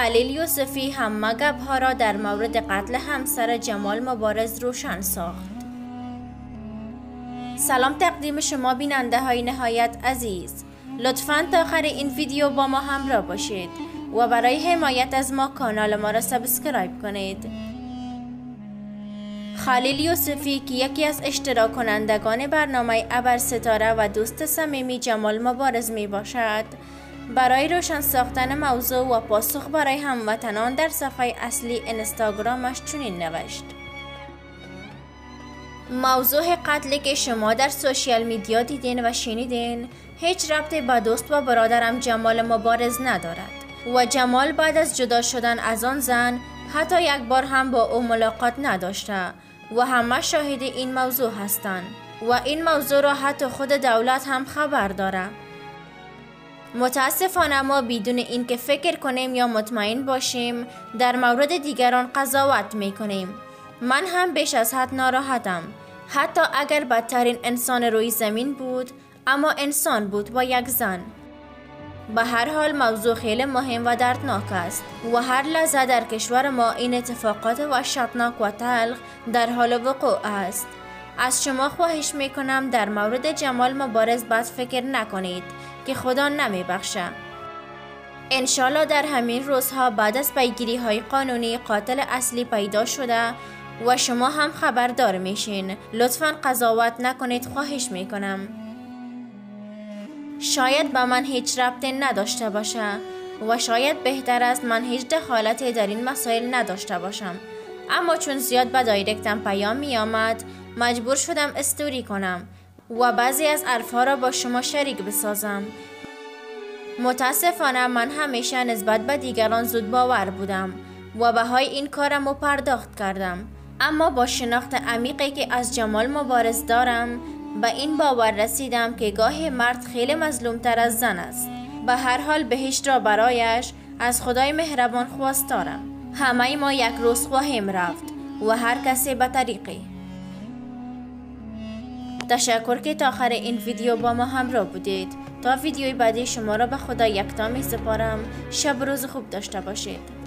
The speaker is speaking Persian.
خلیل یوسفی هم گپ ها را در مورد قتل همسر جمال مبارز روشن ساخت. سلام تقدیم شما بیننده های نهایت عزیز. لطفا تا آخر این ویدیو با ما همراه باشید و برای حمایت از ما کانال ما را سابسکرایب کنید. خلیل یوسفی که یکی از اشتراک کنندگان برنامه ابر ستاره و دوست صمیمی جمال مبارز می باشد برای روشن ساختن موضوع و پاسخ برای هموطنان در صفحه اصلی اینستاگرامش چنین نوشت. موضوع قتلی که شما در سوشیال میدیا دیدین و شنیدین هیچ ربطی با دوست و برادرم جمال مبارز ندارد و جمال بعد از جدا شدن از آن زن حتی یک بار هم با او ملاقات نداشته و همه شاهد این موضوع هستند و این موضوع را حتی خود دولت هم خبر داره. متاسفانه ما بدون اینکه فکر کنیم یا مطمئن باشیم در مورد دیگران قضاوت می کنیم من هم بیش از حد ناراحتم. حتی اگر بدترین انسان روی زمین بود اما انسان بود با یک زن. به هر حال موضوع خیلی مهم و دردناک است و هر لحظه در کشور ما این اتفاقات وحشتناک و تلخ در حال وقوع است. از شما خواهش می کنم در مورد جمال مبارز بد فکر نکنید که خدا نمی بخشه. انشالله در همین روزها بعد از پیگیری های قانونی قاتل اصلی پیدا شده و شما هم خبردار میشین. لطفا قضاوت نکنید خواهش می‌کنم. شاید به من هیچ ربطی نداشته باشه و شاید بهتر است من هیچ دخالتی در این مسائل نداشته باشم. اما چون زیاد به دایرکتم پیام می آمد مجبور شدم استوری کنم و بعضی از عرفها را با شما شریک بسازم. متاسفانه من همیشه نسبت به دیگران زود باور بودم و بهای این کارم رو پرداخت کردم. اما با شناخت عمیقی که از جمال مبارز دارم به این باور رسیدم که گاه مرد خیلی مظلومتر از زن است. به هر حال بهشت را برایش از خدای مهربان خواستارم. همه ما یک روز خواهیم رفت و هر کسی به طریقی. تشکر که تا آخر این ویدیو با ما همراه بودید. تا ویدیوی بعدی شما را به خدا یکتا می سپارم. شب روز خوب داشته باشید.